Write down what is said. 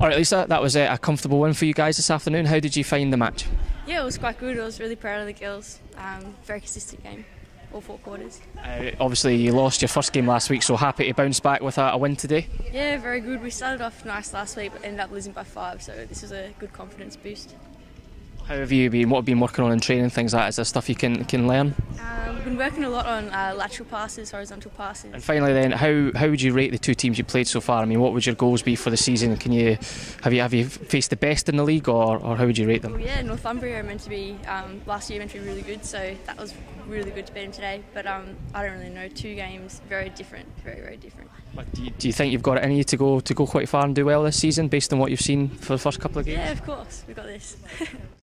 All right, Lisa, that was a, a comfortable win for you guys this afternoon. How did you find the match? Yeah, it was quite good. I was really proud of the girls. Um, very consistent game, all four quarters. Uh, obviously, you lost your first game last week, so happy to bounce back with a, a win today. Yeah, very good. We started off nice last week, but ended up losing by five. So this is a good confidence boost. How have you been? What have you been working on in training? Things like that? Is there stuff you can can learn? Um, been working a lot on uh, lateral passes, horizontal passes. And finally, then, how how would you rate the two teams you played so far? I mean, what would your goals be for the season? Can you have you have you faced the best in the league, or, or how would you rate them? Well, yeah, Northumbria are meant to be um, last year meant to be really good, so that was really good to beat them today. But um, I don't really know. Two games, very different, very very different. But do, you, do you think you've got it in you to go to go quite far and do well this season, based on what you've seen for the first couple of games? Yeah, of course, we've got this.